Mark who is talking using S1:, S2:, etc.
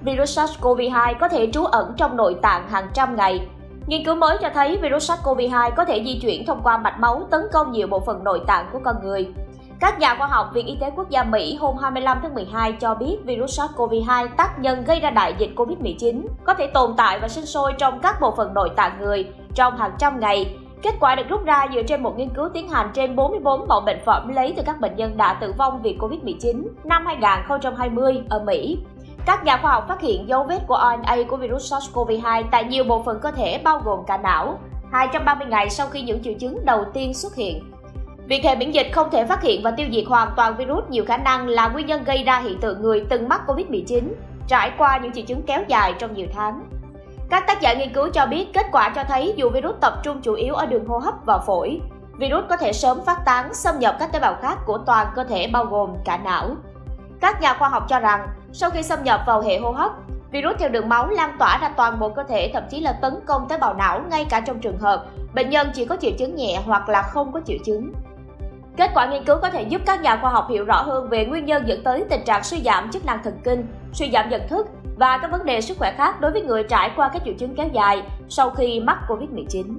S1: virus SARS-CoV-2 có thể trú ẩn trong nội tạng hàng trăm ngày. Nghiên cứu mới cho thấy virus SARS-CoV-2 có thể di chuyển thông qua mạch máu, tấn công nhiều bộ phận nội tạng của con người. Các nhà khoa học, Viện Y tế Quốc gia Mỹ hôm 25 tháng 12 cho biết virus SARS-CoV-2 tác nhân gây ra đại dịch COVID-19 có thể tồn tại và sinh sôi trong các bộ phận nội tạng người trong hàng trăm ngày. Kết quả được rút ra dựa trên một nghiên cứu tiến hành trên 44 mẫu bệnh phẩm lấy từ các bệnh nhân đã tử vong vì COVID-19 năm 2020 ở Mỹ. Các nhà khoa học phát hiện dấu vết của RNA của virus SARS-CoV-2 tại nhiều bộ phận cơ thể bao gồm cả não, 230 ngày sau khi những triệu chứng đầu tiên xuất hiện. Việc hệ miễn dịch không thể phát hiện và tiêu diệt hoàn toàn virus nhiều khả năng là nguyên nhân gây ra hiện tượng người từng mắc COVID-19, trải qua những triệu chứng kéo dài trong nhiều tháng. Các tác giả nghiên cứu cho biết kết quả cho thấy dù virus tập trung chủ yếu ở đường hô hấp và phổi, virus có thể sớm phát tán xâm nhập các tế bào khác của toàn cơ thể bao gồm cả não. Các nhà khoa học cho rằng sau khi xâm nhập vào hệ hô hấp, virus theo đường máu lan tỏa ra toàn bộ cơ thể thậm chí là tấn công tế bào não ngay cả trong trường hợp bệnh nhân chỉ có triệu chứng nhẹ hoặc là không có triệu chứng. Kết quả nghiên cứu có thể giúp các nhà khoa học hiểu rõ hơn về nguyên nhân dẫn tới tình trạng suy giảm chức năng thần kinh, suy giảm nhận thức và các vấn đề sức khỏe khác đối với người trải qua các triệu chứng kéo dài sau khi mắc Covid-19.